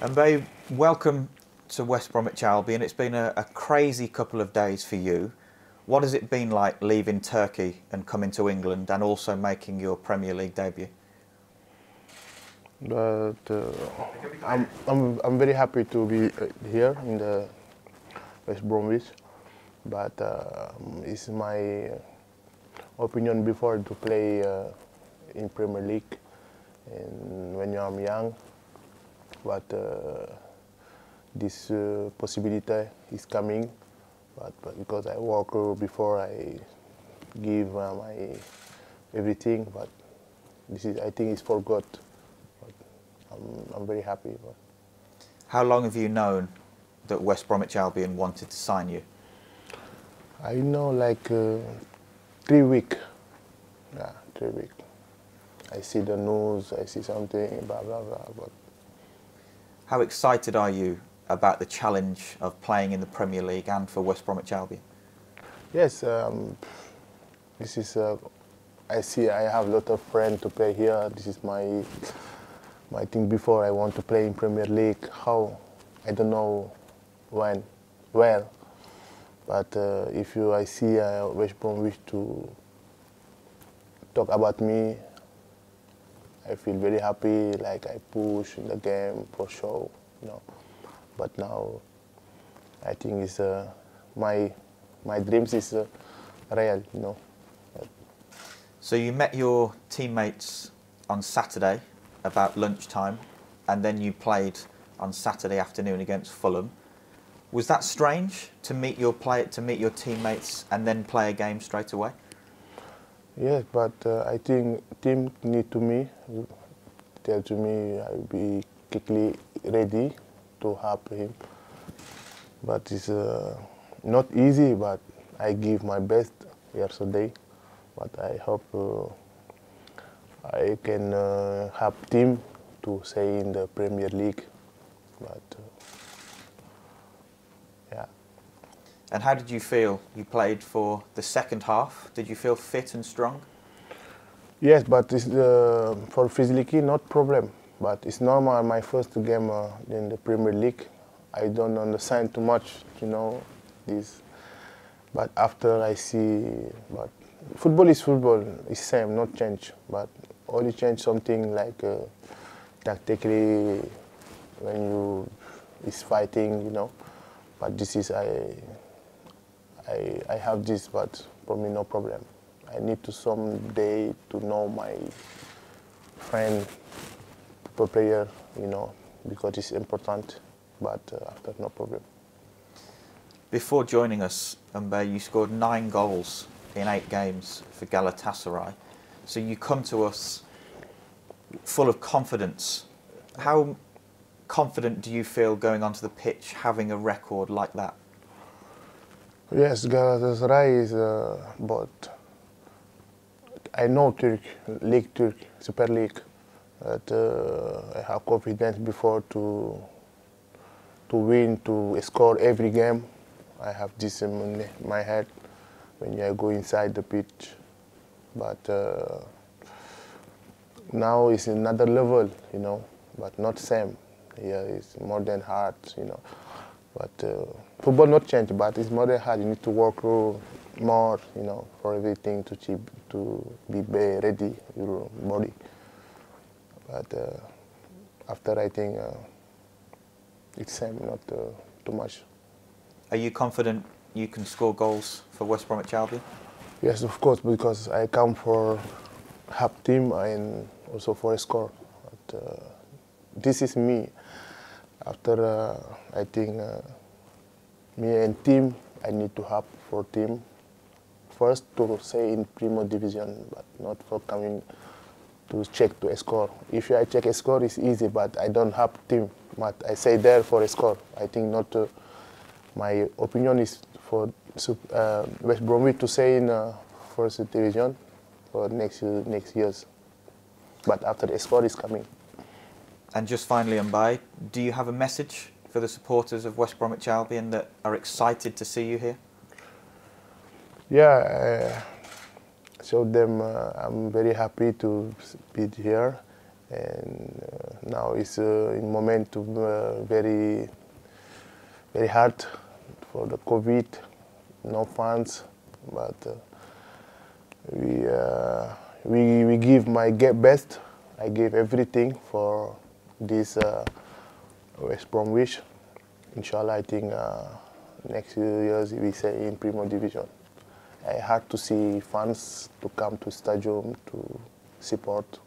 Mbaye, welcome to West Bromwich Albion. It's been a, a, crazy couple of days for you. What has it been like leaving Turkey and coming to England and also making your Premier League debut? But uh, I'm, I'm, I'm very happy to be uh, here in the West Bromwich. But uh, it's my opinion before to play uh, in Premier League and when you are young. But uh, this uh, possibility is coming. But, but, because I work before I give my everything, but this is I think it's for God. I'm, I'm very happy. But. How long have you known that West Bromwich Albion wanted to sign you? I know like uh, three week. Yeah, three week. I see the news, I see something, blah blah blah. But how excited are you about the challenge of playing in the Premier League and for West Bromwich Albion? Yes, um, this is. Uh, I see. I have a lot of friends to play here. This is my my thing before I want to play in Premier League. How? I don't know when, where. But uh, if you, I see uh, West Bromwich to talk about me, I feel very happy. Like I push in the game for sure, you know. But now, I think it's uh, my my dreams is uh, real, you know. So you met your teammates on Saturday about lunchtime, and then you played on Saturday afternoon against Fulham. Was that strange to meet your play to meet your teammates and then play a game straight away? Yes, but uh, I think team need to me tell to me I'll be quickly ready to help him. But it's uh, not easy, but I give my best yesterday. But I hope uh, I can uh, help team to stay in the Premier League. But uh, yeah. And how did you feel? You played for the second half. Did you feel fit and strong? Yes, but it's, uh, for physically not problem. But it's normal. My first game uh, in the Premier League, I don't understand too much, you know, this. But after I see, but football is football. It's same, not change. But only change something like uh, tactically when you is fighting, you know. But this is I, I, I have this, but for me no problem. I need to someday to know my friend, pro player, you know, because it's important. But uh, after no problem. Before joining us, Mbaye, you scored nine goals in eight games for Galatasaray. So you come to us full of confidence. How confident do you feel going onto the pitch having a record like that? Yes, Galatasaray is, uh, but I know Turk, League Turk, Super League. That uh, I have confidence before to to win, to score every game. I have this in my head when I go inside the pitch. But uh, now it's another level, you know, but not same. Yeah, it's more than hard, you know. But uh, football not change, but it's more than hard. You need to work more, you know, for everything to to be ready, your body. But uh, after I think uh, it's same, not uh, too much. Are you confident you can score goals for West Bromwich Albion? Yes, of course, because I come for help team and also for a score. But, uh, this is me. After uh, I think uh, me and team, I need to help for team. First to say in Primo Division, but not for coming to check to score. If I check a score, it's easy, but I don't have team. But I say there for a score. I think not. Uh, my opinion is for uh, West Bromwich to say in uh, first division for next next years. But after the score is coming. And just finally, Mbaye, do you have a message for the supporters of West Bromwich Albion that are excited to see you here? Yeah, uh, show them uh, I'm very happy to be here, and uh, now it's uh, in moment to uh, very very hard for the COVID, no fans, but uh, we uh, we we give my best. I gave everything for this uh, West Bromwich. Inshallah, I think uh, next few years we say in Primo Division. I had to see fans to come to stadium to support.